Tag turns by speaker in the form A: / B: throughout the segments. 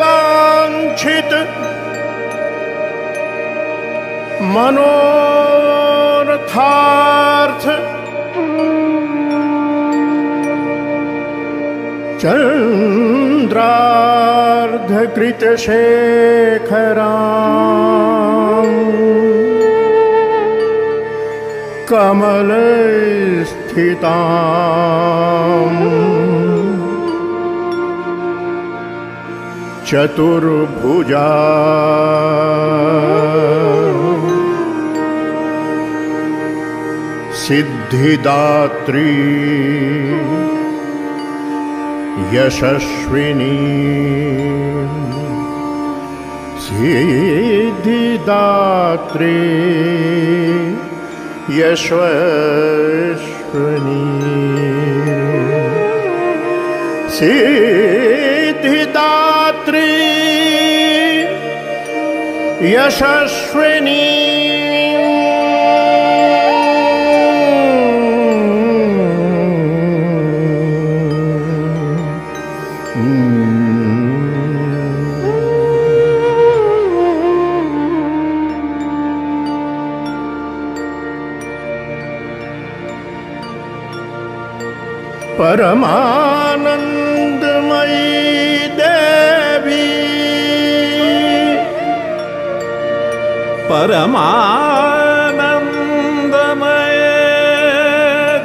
A: वाञ्छित मनोरथार्थ चन्द्रार्धकृतशेखरा कमलस्थिता चतुर्भुजा। सिद्धिदात्री यशस्विनी। सिद्धिदात्री यशस्विनी। सिद्धिदात्री यशस्विनी। परमानन्दमयी
B: परमानन्दमय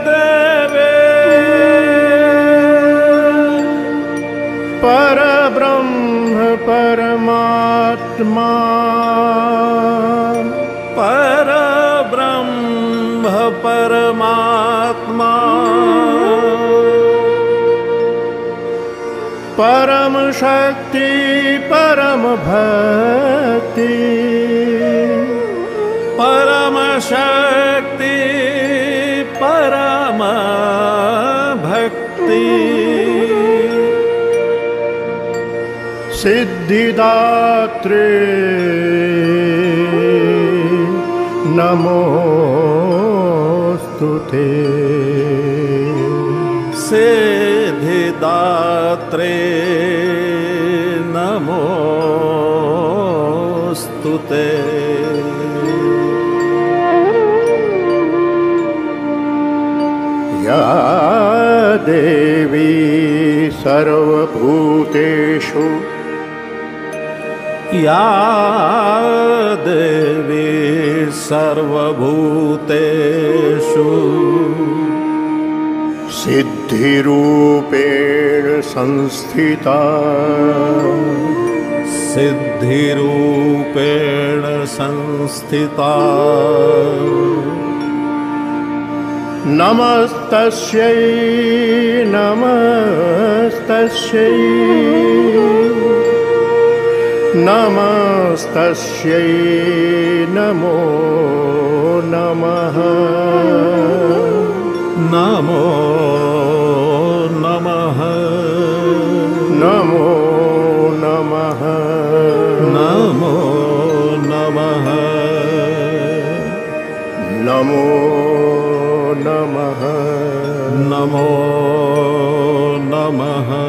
B: देवे।
A: परब्रह्म परमात्मा।
B: परब्रह्म परमात्मा।
A: परम शक्ति
B: शक्ति
A: सिद्धिदात्रे। नमो स्तुते।
B: सिद्धिदात्रे। नमो स्तुते।
A: या देवी सर्वभूतेषु।
B: या देवी सर्वभूतेषु।
A: सिद्धिरूपेण संस्थिता।
B: सिद्धिरूपेण संस्थिता
A: नमस्तस्यै नमस्तस्यै। नमस्तस्यै नमो नमः।
B: नमो नमः।
A: नमो नमः।
B: नमो नमः।
A: नमो नमः।
B: नमो नमः